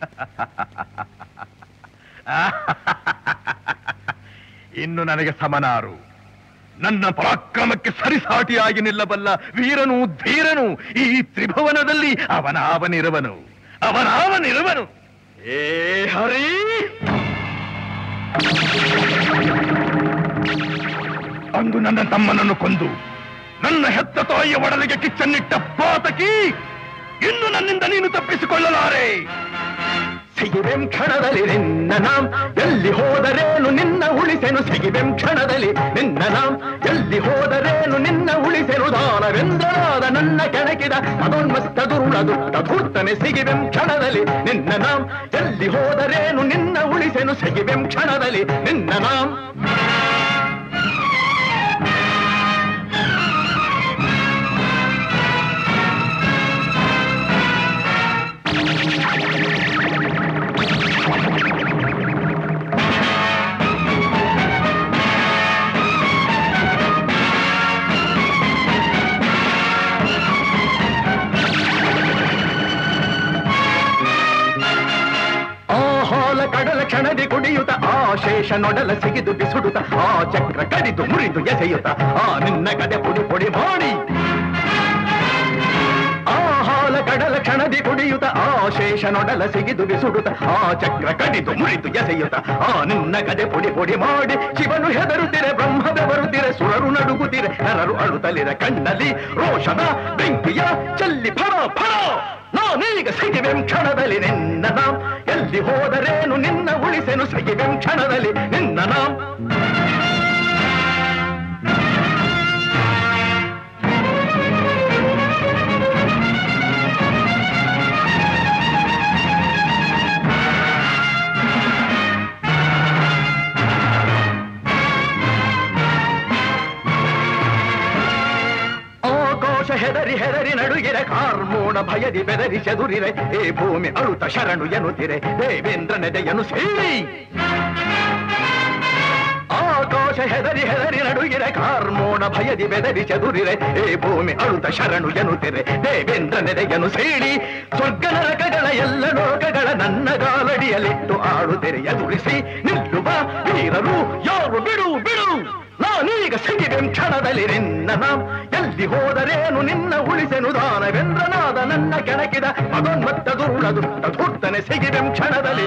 ಇನ್ನು ನನಗೆ ಸಮನಾರು. ನನ್ನ ಪರಾಕ್ರಮಕ್ಕೆ ಸರಿಸಾಟಿಯಾಗಿ ನಿಲ್ಲಬಲ್ಲ ವೀರನು ಧೀರನು ಈ ತ್ರಿಭುವನದಲ್ಲಿ ಅವನಾವನಿರುವನು. ಅವನಾವನಿರುವನು. ಏ ಹರಿ! ಅಂದು ನನ್ನ ತಮ್ಮನನ್ನು ಕೊಂದು ನನ್ನ ಹೆತ್ತ ತಾಯಿಯ ಒಡಲಿಗೆ ಕಿಚ್ಚನ್ನಿಟ್ಟ ಪಾತಕಿ ಇನ್ನು ನನ್ನಿಂದ ನೀನು ತಪ್ಪಿಸಿಕೊಳ್ಳಲಾರೆ. ಸಿಗಿವೆಂ ಕ್ಷಣದಲ್ಲಿ ನಿನ್ನ ನಾಂ, ಎಲ್ಲಿ ಹೋದರೇನು ನಿನ್ನ ಉಳಿಸೆನು ಸಿಗಿವೆಂ ಕ್ಷಣದಲ್ಲಿ ನಿನ್ನ ನಾಂ, ಎಲ್ಲಿ ಹೋದರೇನು ನಿನ್ನ ಉಳಿಸೆನು ದಾನವೆಂದರಾದ ನನ್ನ ಕೆಣಕಿದ ಅದೋನ್ಮಸ್ತ ದುರುಳದು ದುಷ್ಟ ಧೂರ್ತನೆ ಸಿಗಿವೆಂ ಕ್ಷಣದಲ್ಲಿ ನಿನ್ನ ನಾಂ, ಎಲ್ಲಿ ಹೋದರೇನು ನಿನ್ನ ಉಳಿಸೆನು ಸಿಗಿವೆಂ ಕ್ಷಣದಲ್ಲಿ ನಿನ್ನ ನಾಂ. ಕ್ಷಣದಿ ಕುಡಿಯುತ್ತ, ಆ ಶೇಷ ನೊಡಲ ಸಿಗಿದು ಬಿಸುಡುತ್ತ, ಆ ಚಕ್ರ ಕಡಿದು ಮುರಿದು ಎಸೆಯುತ್ತ, ಆ ನಿನ್ನ ಕಡೆ ಪುಡಿ ಪುಡಿ ಮಾಡಿ. ಆ ಹಾಲ ಕಡಲ ಕ್ಷಣದಿ ಕುಡಿಯುತ್ತ, ಆ ಶೇಷ ನೊಡಲ ಸಿಗಿದು ಬಿಸುಡುತ್ತ, ಆ ಚಕ್ರ ಕಡಿದು ಮುರಿದು ಎಸೆಯುತ್ತ, ಆ ನಿನ್ನ ಕಡೆ ಪುಡಿ ಪುಡಿ ಮಾಡಿ. ಶಿವನು ಹೆದರುತ್ತಿರೆ ಬ್ರಹ್ಮದ ಬೆವರುತ್ತಿರೆ ಸುರರು ನಡುಗುತ್ತಿರೆ, ನರರು ಅಳುತ್ತಲಿರ ಕಣ್ಣಲ್ಲಿ, ರೋಷದ ಬೆಂಕಿಯ, ಚಲ್ಲಿ ಫರ ಫರ ನಾನೀಗ ಸಿಗಿವೆ ಕ್ಷಣದಲ್ಲಿ ನಿನ್ನ ಹೋದರೇನು ನಿನ್ನ ಉಳಿಸೆನು ಸಿಗಿವೆಂ ಕ್ಷಣದಲ್ಲಿ ನಿನ್ನ ನಾಂ ಹೆದರಿ ಹೆದರಿ ನಡುಗಿರೆ, ಕಾರ್ಮೋಣ ಭಯದಿ ಬೆದರಿ ಚದುರಿರೆ, ಏ ಭೂಮಿ ಅಳುತ ಶರಣು ಎನ್ನುತ್ತಿರೆ ದೇವೇಂದ್ರ ನೆದೆಯನು ಸೇರಿ ಆಕಾಶ ಹೆದರಿ ಹೆದರಿ ನಡುಗಿರೆ, ಕಾರ್ಮೋಣ ಭಯದಿ ಬೆದರಿ ಚದುರಿರೆ, ಏ ಭೂಮಿ ಅಳುತ ಶರಣು ಎನ್ನುತ್ತಿರೆ ದೇವೇಂದ್ರ ನೆದೆಯನು ಸೇರಿ ಸ್ವರ್ಗ ನರಕಗಳ ಎಲ್ಲ ಲೋಕಗಳ ನನ್ನ ಗಾಲಡಿಯಲ್ಲಿಟ್ಟು ಆಡುತ್ತಿರೆ ಎದುರಿಸಿ ನಿಲ್ಲುವ ವೀರರು, ಯಾರು ಬಿಡು ಬಿಡು. ನಾನೀಗ ಸಿಗಿವೆಂ ಕ್ಷಣದಲ್ಲಿ ನಿನ್ನ ಎಲ್ಲಿ ಹೋದರೇನು ನಿನ್ನ ಉಳಿಸೆನು ದಾನವೆಂದ್ರನಾದ ನನ್ನ ಕೆಣಕಿದ ಮಗನ್ಮತ್ತ ದುರುಳ ದುಷ್ಟ ದುಟ್ಟನೆ ಸಿಗಿವೆಂ ಕ್ಷಣದಲ್ಲಿ.